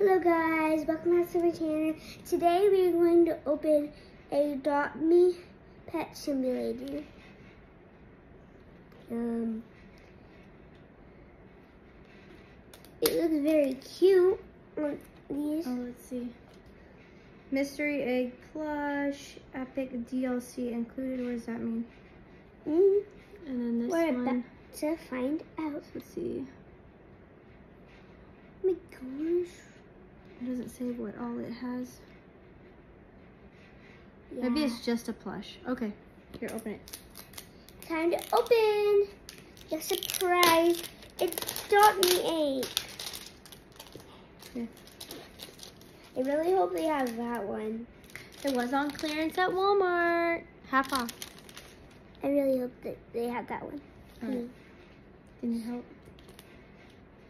Hello guys, welcome back to my channel. Today we're going to open a Adopt Me Pet Simulator. Um, it looks very cute on these. Oh, let's see. Mystery Egg Plush, Epic DLC included. What does that mean? Mm, And then this we're one. about to find out. Let's see. Oh my gosh. It doesn't say what all it has. Yeah. Maybe it's just a plush. Okay. Here, open it. Time to open. The surprise. It's Adopt Me. Okay. I really hope they have that one. It was on clearance at Walmart. Half off. I really hope that they have that one. Alright. Do you help?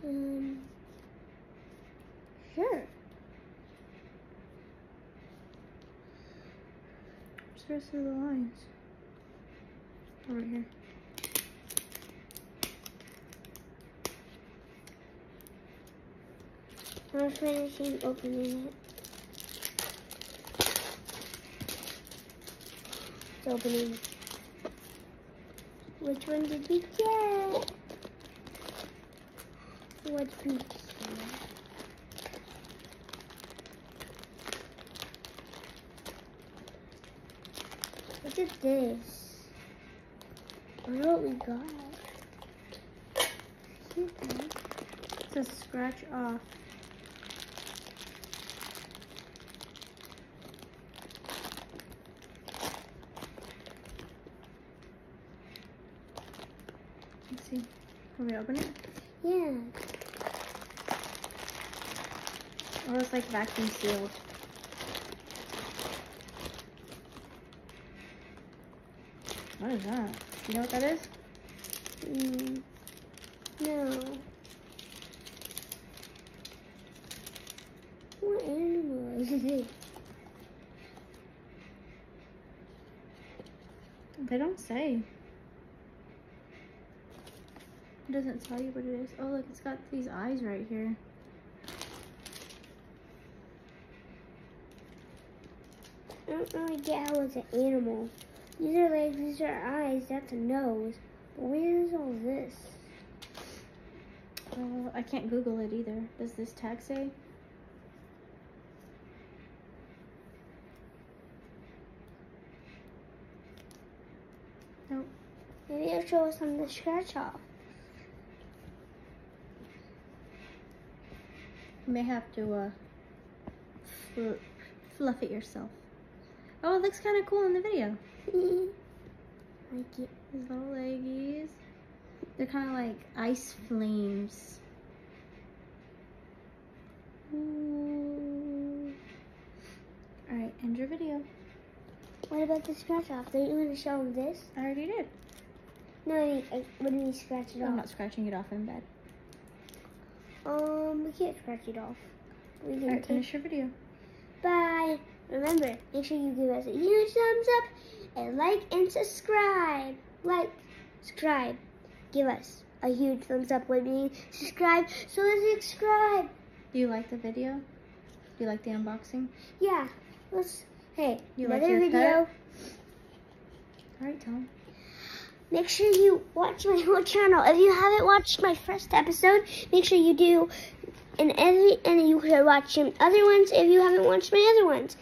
Um, sure. Rest of the lines? Right here. I'm finishing opening it. It's opening. Which one did we get? What's we Look at this. Look what we got. It's a scratch off. Let's see. Can we open it? Yeah. Oh, it's like vacuum sealed. What is that? You know what that is? Mm, no. What animal is it? They don't say. It doesn't tell you what it is. Oh, look, it's got these eyes right here. I don't really get how it's an animal. These are legs, these are eyes, that's a nose. But where is all this? Uh, I can't Google it either. Does this tag say? Nope. Maybe it'll show us on the scratch off. You may have to uh, fl fluff it yourself. Oh, it looks kind of cool in the video. like it. These little leggies. They're kind of like ice flames. Ooh. All right, end your video. What about the scratch off? Don't you want to show them this? I already did. No, I mean, I- when we scratch it off. I'm not scratching it off in bed. Um, we can't scratch it off. We All right, finish your video. Bye. Remember, make sure you give us a huge thumbs up and like and subscribe. Like, subscribe. Give us a huge thumbs up when you subscribe. So let's subscribe. Do you like the video? Do you like the unboxing? Yeah. Let's. Hey, You like another your video. All right, Tom. Make sure you watch my whole channel. If you haven't watched my first episode, make sure you do. And every and you can watch some other ones if you haven't watched my other ones.